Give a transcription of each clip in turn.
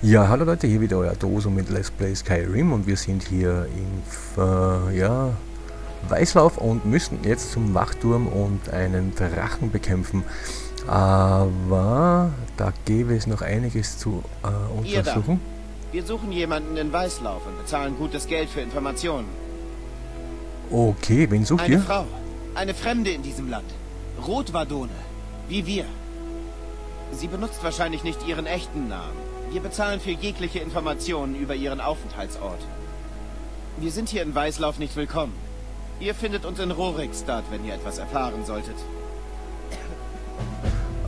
Ja, hallo Leute, hier wieder euer Doso mit Let's Play Skyrim und wir sind hier in äh, ja, Weißlauf und müssen jetzt zum Wachturm und einen Drachen bekämpfen. Aber da gäbe es noch einiges zu äh, untersuchen. Wir suchen jemanden in Weißlauf und bezahlen gutes Geld für Informationen. Okay, wen sucht eine ihr? Eine Frau, eine Fremde in diesem Land. Rotwadone, wie wir. Sie benutzt wahrscheinlich nicht ihren echten Namen. Wir bezahlen für jegliche Informationen über Ihren Aufenthaltsort. Wir sind hier in Weißlauf nicht willkommen. Ihr findet uns in Rorikstadt, wenn ihr etwas erfahren solltet.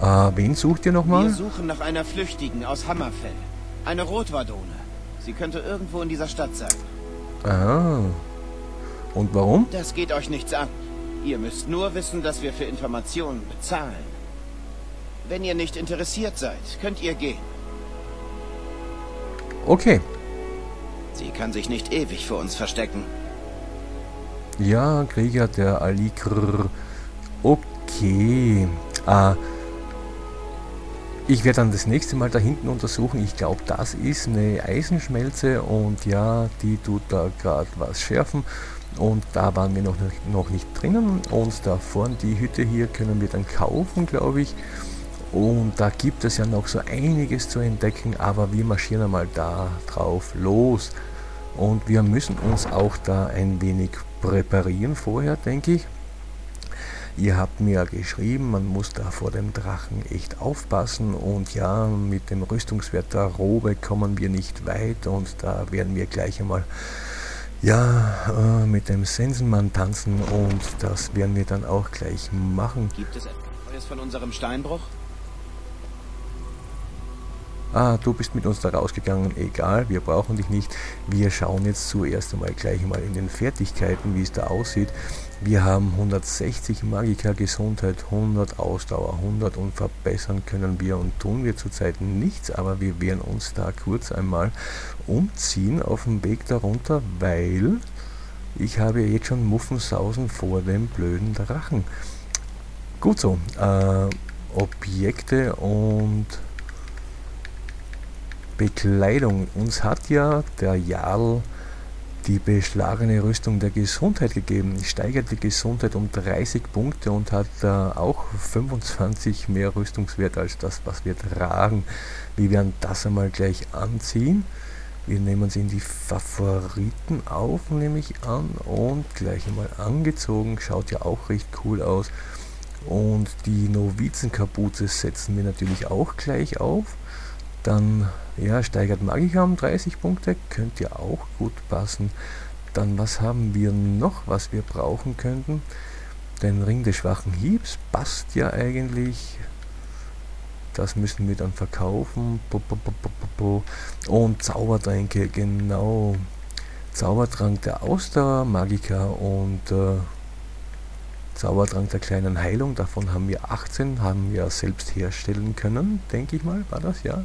Äh, wen sucht ihr nochmal? Wir suchen nach einer Flüchtigen aus Hammerfell. Eine Rotwadone. Sie könnte irgendwo in dieser Stadt sein. Ah. Und warum? Das geht euch nichts an. Ihr müsst nur wissen, dass wir für Informationen bezahlen. Wenn ihr nicht interessiert seid, könnt ihr gehen. Okay. Sie kann sich nicht ewig vor uns verstecken. Ja, Krieger der Alikr. Okay. Ah, ich werde dann das nächste Mal da hinten untersuchen. Ich glaube, das ist eine Eisenschmelze und ja, die tut da gerade was schärfen. Und da waren wir noch noch nicht drinnen. Und da vorne die Hütte hier können wir dann kaufen, glaube ich. Und da gibt es ja noch so einiges zu entdecken, aber wir marschieren einmal da drauf los. Und wir müssen uns auch da ein wenig präparieren vorher, denke ich. Ihr habt mir geschrieben, man muss da vor dem Drachen echt aufpassen und ja, mit dem Rüstungswert der Robe kommen wir nicht weit und da werden wir gleich einmal ja, äh, mit dem Sensenmann tanzen und das werden wir dann auch gleich machen. Gibt es etwas von unserem Steinbruch? Ah, du bist mit uns da rausgegangen, egal, wir brauchen dich nicht. Wir schauen jetzt zuerst einmal gleich mal in den Fertigkeiten, wie es da aussieht. Wir haben 160 Magiker Gesundheit, 100 Ausdauer, 100 und verbessern können wir und tun wir zurzeit nichts, aber wir werden uns da kurz einmal umziehen auf dem Weg darunter, weil ich habe jetzt schon Muffensausen vor dem blöden Drachen. Gut so, äh, Objekte und Bekleidung. Uns hat ja der Jarl die beschlagene Rüstung der Gesundheit gegeben, steigert die Gesundheit um 30 Punkte und hat äh, auch 25 mehr Rüstungswert als das, was wir tragen. Wir werden das einmal gleich anziehen. Wir nehmen sie in die Favoriten auf, nehme ich an, und gleich einmal angezogen. Schaut ja auch recht cool aus. Und die Novizenkapuze setzen wir natürlich auch gleich auf. Dann ja, steigert Magica um 30 Punkte, könnte ja auch gut passen. Dann was haben wir noch, was wir brauchen könnten? Den Ring des schwachen Hiebs passt ja eigentlich. Das müssen wir dann verkaufen. Und Zaubertränke, genau. Zaubertrank der Ausdauer, Magica und äh, Zaubertrank der kleinen Heilung, davon haben wir 18, haben wir selbst herstellen können, denke ich mal, war das, ja.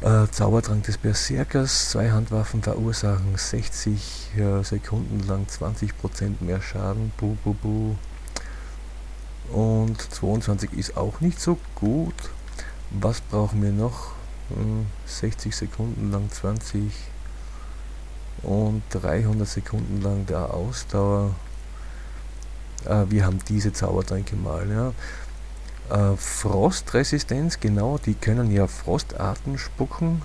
Äh, Zaubertrank des Berserkers, zwei Handwaffen verursachen 60 äh, Sekunden lang 20% mehr Schaden, buh, buh, buh. Und 22 ist auch nicht so gut. Was brauchen wir noch? Hm, 60 Sekunden lang 20 und 300 Sekunden lang der Ausdauer äh, wir haben diese Zaubertränke mal. Ja. Äh, Frostresistenz, genau, die können ja Frostarten spucken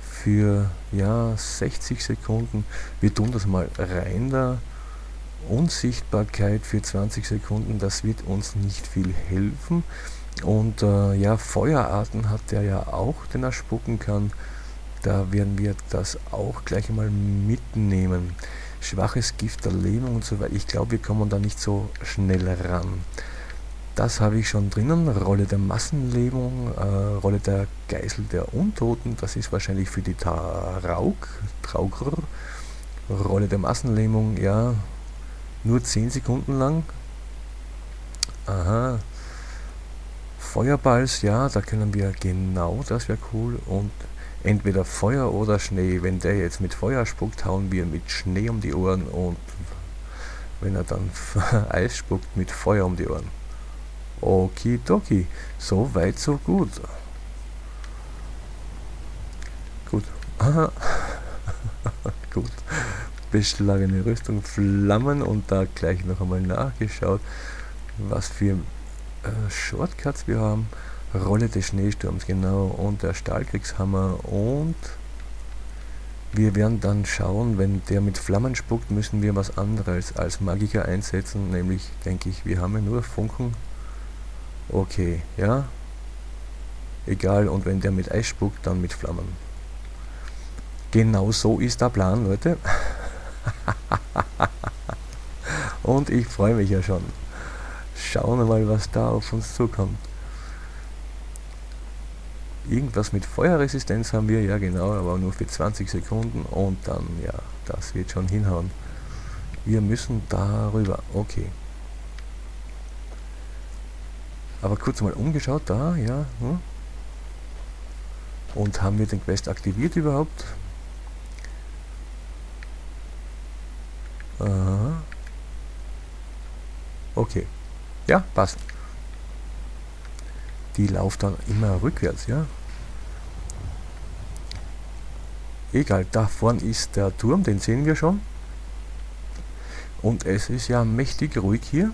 für ja 60 Sekunden. Wir tun das mal rein da. Unsichtbarkeit für 20 Sekunden, das wird uns nicht viel helfen. Und äh, ja, Feuerarten hat der ja auch, den er spucken kann. Da werden wir das auch gleich einmal mitnehmen schwaches Gift der Lähmung und so weiter. Ich glaube, wir kommen da nicht so schnell ran. Das habe ich schon drinnen. Rolle der Massenlähmung, äh, Rolle der Geisel der Untoten, das ist wahrscheinlich für die Traug, Traugr. Rolle der Massenlähmung, ja, nur 10 Sekunden lang. Aha. Feuerballs, ja, da können wir genau, das wäre cool. Und entweder Feuer oder Schnee. Wenn der jetzt mit Feuer spuckt, hauen wir mit Schnee um die Ohren und wenn er dann Eis spuckt, mit Feuer um die Ohren. Okidoki, so weit, so gut. Aha. Gut. Beschlagene Rüstung, Flammen und da gleich noch einmal nachgeschaut, was für äh, Shortcuts wir haben. Rolle des Schneesturms, genau, und der Stahlkriegshammer und wir werden dann schauen, wenn der mit Flammen spuckt, müssen wir was anderes als Magiker einsetzen, nämlich, denke ich, wir haben ja nur Funken. Okay, ja. Egal, und wenn der mit Eis spuckt, dann mit Flammen. Genau so ist der Plan, Leute. und ich freue mich ja schon. Schauen wir mal, was da auf uns zukommt. Irgendwas mit Feuerresistenz haben wir, ja genau, aber nur für 20 Sekunden und dann, ja, das wird schon hinhauen. Wir müssen darüber, okay. Aber kurz mal umgeschaut, da, ja. Hm. Und haben wir den Quest aktiviert überhaupt? Aha. Okay. Ja, passt. Die lauft dann immer rückwärts, ja. Egal, da vorne ist der Turm, den sehen wir schon. Und es ist ja mächtig ruhig hier.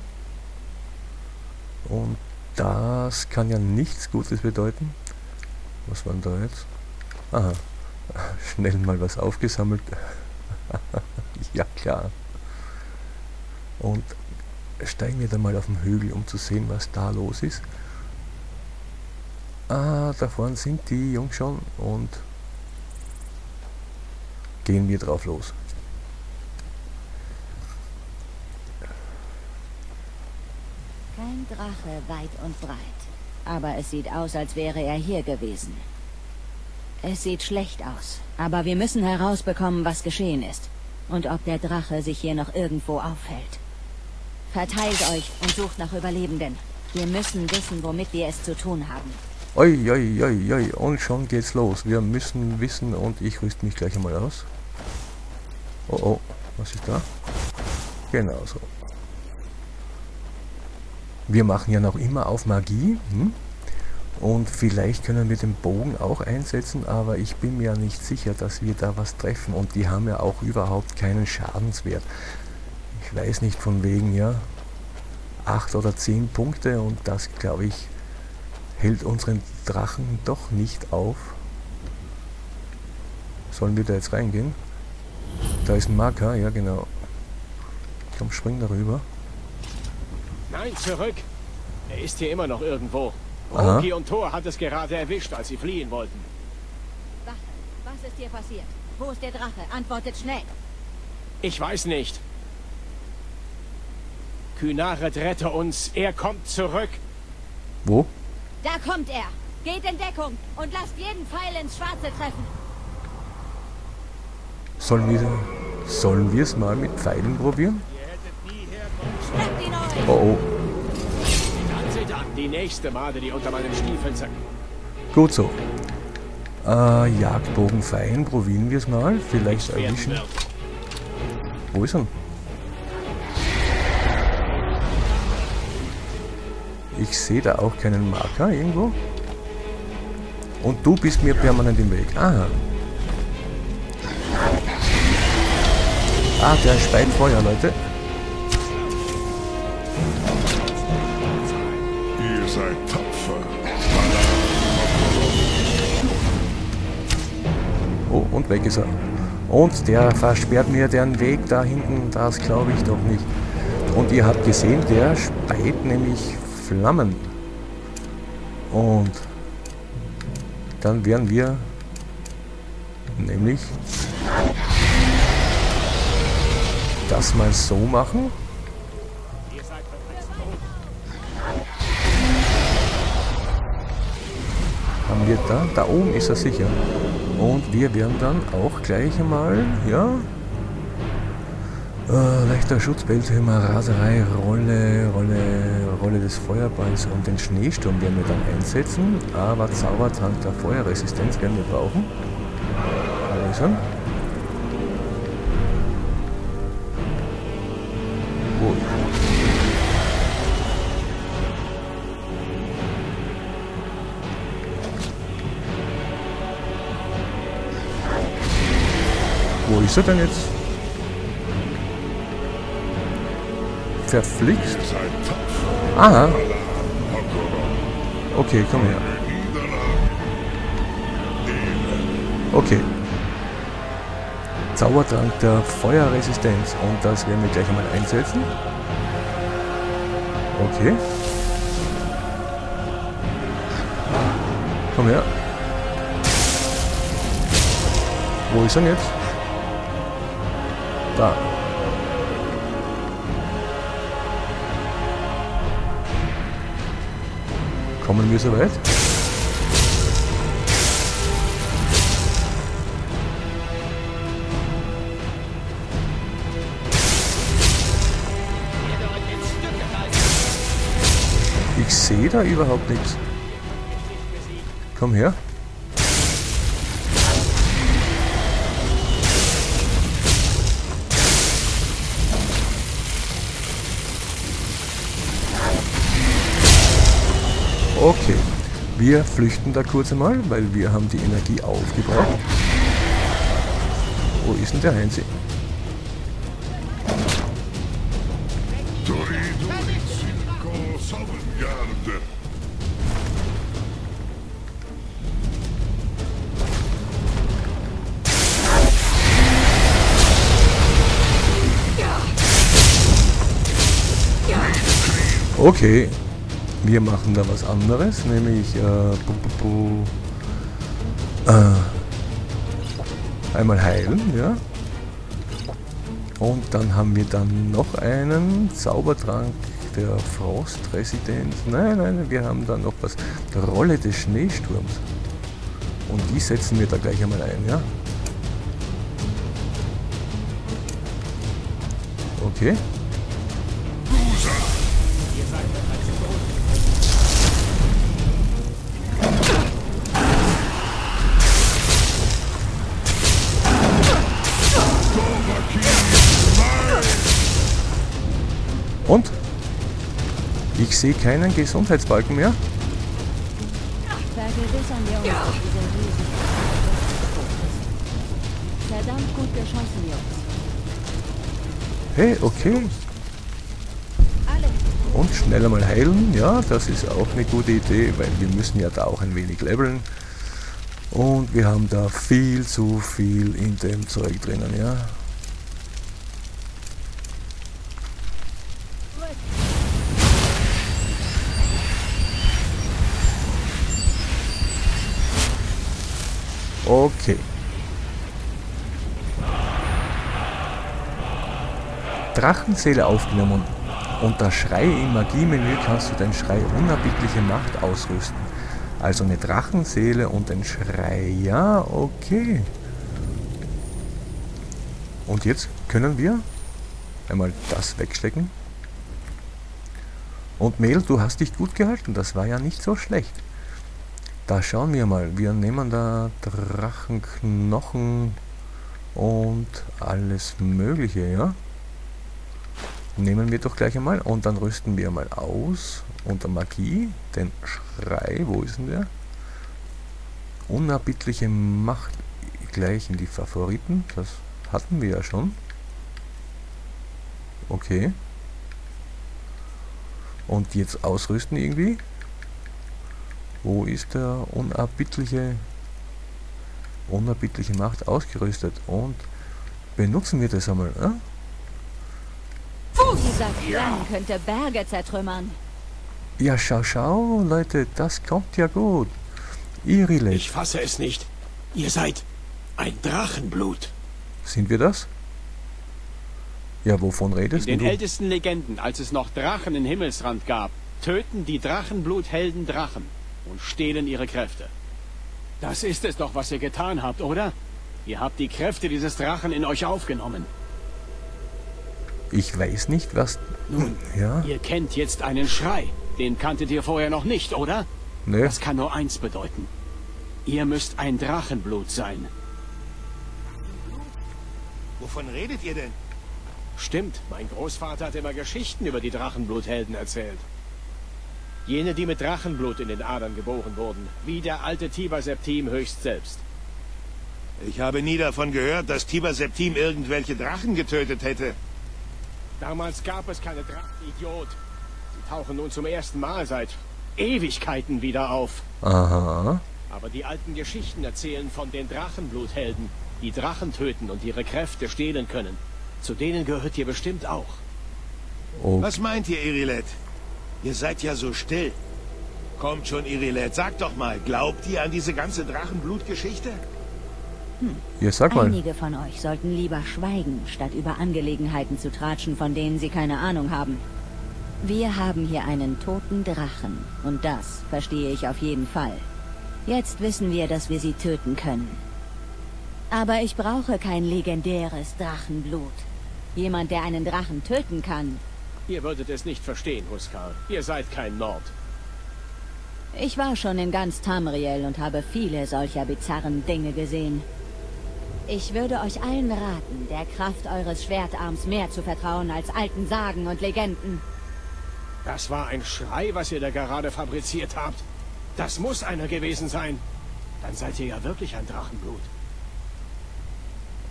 Und das kann ja nichts Gutes bedeuten. Was war denn da jetzt? Aha, schnell mal was aufgesammelt. ja klar. Und steigen wir dann mal auf den Hügel, um zu sehen, was da los ist. Ah, da vorne sind die Jungs schon und gehen wir drauf los. Kein Drache weit und breit. Aber es sieht aus, als wäre er hier gewesen. Es sieht schlecht aus. Aber wir müssen herausbekommen, was geschehen ist. Und ob der Drache sich hier noch irgendwo aufhält. Verteilt euch und sucht nach Überlebenden. Wir müssen wissen, womit wir es zu tun haben. Oi, oi, oi, oi, und schon geht's los. Wir müssen wissen und ich rüste mich gleich einmal aus. Oh oh, was ist da? Genau so. Wir machen ja noch immer auf Magie. Hm? Und vielleicht können wir den Bogen auch einsetzen, aber ich bin mir nicht sicher, dass wir da was treffen. Und die haben ja auch überhaupt keinen Schadenswert. Ich weiß nicht von wegen, ja, 8 oder 10 Punkte und das, glaube ich, hält unseren Drachen doch nicht auf. Sollen wir da jetzt reingehen? Da ist ein Marker, ja genau. Komm, spring darüber. Nein, zurück. Er ist hier immer noch irgendwo. Aha. Rogi und Thor hat es gerade erwischt, als sie fliehen wollten. Wache, was ist dir passiert? Wo ist der Drache? Antwortet schnell. Ich weiß nicht. Kynaret, rette uns. Er kommt zurück. Wo? Da kommt er. Geht in Deckung und lasst jeden Pfeil ins Schwarze treffen. Sollen wir sollen wir es mal mit Pfeilen probieren? Oh oh. Die nächste Made, die unter meinen Stiefeln. Gut so. Äh, Jagdbogen Pfeilen, probieren wir es mal. Vielleicht erwischen. Wo ist er? Ich sehe da auch keinen Marker irgendwo. Und du bist mir permanent im Weg. Aha. Ah, der speit Feuer, Leute. Ihr seid tapfer. Oh, und weg ist er. Und der versperrt mir den Weg da hinten. Das glaube ich doch nicht. Und ihr habt gesehen, der speit nämlich Flammen. Und dann werden wir nämlich das mal so machen. Haben wir da? Da oben ist er sicher. Und wir werden dann auch gleich einmal, ja, äh, leichter Schutzbildhömer, Raserei, Rolle, Rolle, Rolle des Feuerballs und den Schneesturm werden wir dann einsetzen. Aber Zaubertrank der Feuerresistenz werden wir brauchen. Also. Ist er denn jetzt? Verflixt? Aha, okay, komm her. Okay. Zaubertrank der Feuerresistenz und das werden wir gleich einmal einsetzen. Okay. Komm her. Wo ist er jetzt? Da. Kommen wir soweit? Ich sehe da überhaupt nichts. Komm her. Okay, wir flüchten da kurz einmal, weil wir haben die Energie aufgebraucht. Wo ist denn der Heinzi? Okay, wir machen da was anderes, nämlich äh, bu, bu, bu, äh, einmal heilen, ja. Und dann haben wir dann noch einen Zaubertrank der Frostresidenz. Nein, nein, wir haben dann noch was. Der Rolle des Schneesturms. Und die setzen wir da gleich einmal ein, ja. Okay. Ich sehe keinen Gesundheitsbalken mehr. Verdammt Jungs. Hey, okay. Und schneller mal heilen. Ja, das ist auch eine gute Idee, weil wir müssen ja da auch ein wenig leveln. Und wir haben da viel zu viel in dem Zeug drinnen, ja. Okay. Drachenseele aufgenommen. Unter Schrei im Magiemenü kannst du den Schrei unerbittliche Macht ausrüsten. Also eine Drachenseele und ein Schrei. Ja, okay. Und jetzt können wir einmal das wegstecken. Und Mel, du hast dich gut gehalten. Das war ja nicht so schlecht. Da schauen wir mal. Wir nehmen da Drachenknochen und alles Mögliche, ja? Nehmen wir doch gleich einmal und dann rüsten wir mal aus unter Magie den Schrei. Wo ist denn der? Unerbittliche Macht gleich in die Favoriten. Das hatten wir ja schon. Okay. Und jetzt ausrüsten irgendwie. Wo ist der unerbittliche, unerbittliche Macht ausgerüstet? Und benutzen wir das einmal. Äh? Dieser Klang könnte Berge zertrümmern. Ja, schau, schau, Leute, das kommt ja gut. Irilet, Ich fasse es nicht. Ihr seid ein Drachenblut. sind wir das? Ja, wovon In redest den du? ältesten Legenden, als es noch Drachen in Himmelsrand gab, töten die Drachenbluthelden Drachen und stehlen ihre Kräfte. Das ist es doch, was ihr getan habt, oder? Ihr habt die Kräfte dieses Drachen in euch aufgenommen. Ich weiß nicht, was... Nun, Ja, ihr kennt jetzt einen Schrei. Den kanntet ihr vorher noch nicht, oder? ne? Das kann nur eins bedeuten. Ihr müsst ein Drachenblut sein. Wovon redet ihr denn? Stimmt, mein Großvater hat immer Geschichten über die Drachenbluthelden erzählt. Jene, die mit Drachenblut in den Adern geboren wurden, wie der alte Tiber Septim höchst selbst. Ich habe nie davon gehört, dass Tiber Septim irgendwelche Drachen getötet hätte. Damals gab es keine Drachen, Idiot. Sie tauchen nun zum ersten Mal seit Ewigkeiten wieder auf. Aha. Aber die alten Geschichten erzählen von den Drachenbluthelden, die Drachen töten und ihre Kräfte stehlen können. Zu denen gehört ihr bestimmt auch. Oh, Was meint ihr, Irilet? Ihr seid ja so still. Kommt schon, Irilet, sagt doch mal, glaubt ihr an diese ganze Drachenblutgeschichte? ja, sag mal. Einige von euch sollten lieber schweigen, statt über Angelegenheiten zu tratschen, von denen sie keine Ahnung haben. Wir haben hier einen toten Drachen. Und das verstehe ich auf jeden Fall. Jetzt wissen wir, dass wir sie töten können. Aber ich brauche kein legendäres Drachenblut. Jemand, der einen Drachen töten kann. Ihr würdet es nicht verstehen, Huskar. Ihr seid kein Nord. Ich war schon in ganz Tamriel und habe viele solcher bizarren Dinge gesehen. Ich würde euch allen raten, der Kraft eures Schwertarms mehr zu vertrauen als alten Sagen und Legenden. Das war ein Schrei, was ihr da gerade fabriziert habt. Das muss einer gewesen sein. Dann seid ihr ja wirklich ein Drachenblut.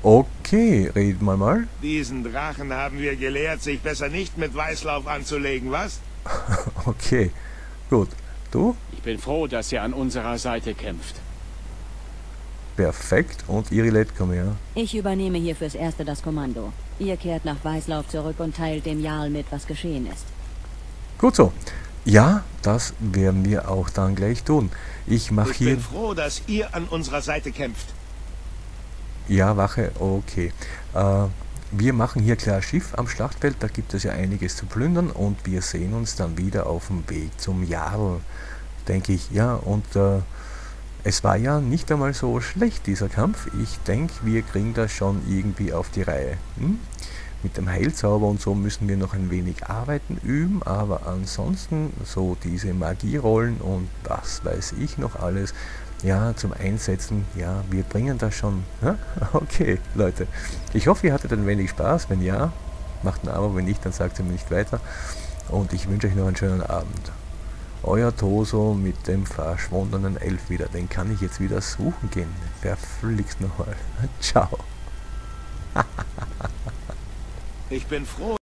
Okay, reden wir mal. Diesen Drachen haben wir gelehrt, sich besser nicht mit Weißlauf anzulegen, was? Okay, gut. Du? Ich bin froh, dass ihr an unserer Seite kämpft. Perfekt. Und Irilet, komm her. Ich übernehme hier fürs Erste das Kommando. Ihr kehrt nach Weißlauf zurück und teilt dem Jarl mit, was geschehen ist. Gut so. Ja, das werden wir auch dann gleich tun. Ich mache Ich hier... bin froh, dass ihr an unserer Seite kämpft. Ja, Wache, okay. Äh, wir machen hier klar Schiff am Schlachtfeld, da gibt es ja einiges zu plündern und wir sehen uns dann wieder auf dem Weg zum Jarl, denke ich. Ja, und äh, es war ja nicht einmal so schlecht, dieser Kampf. Ich denke, wir kriegen das schon irgendwie auf die Reihe. Hm? Mit dem Heilzauber und so müssen wir noch ein wenig arbeiten üben, aber ansonsten so diese Magierollen und was weiß ich noch alles, ja, zum Einsetzen, ja, wir bringen das schon. Ja? Okay, Leute. Ich hoffe, ihr hattet ein wenig Spaß. Wenn ja, macht ein Abo. Wenn nicht, dann sagt ihr mir nicht weiter. Und ich wünsche euch noch einen schönen Abend. Euer Toso mit dem verschwundenen Elf wieder. Den kann ich jetzt wieder suchen gehen. Verflixt nochmal. Ciao. Ich bin froh,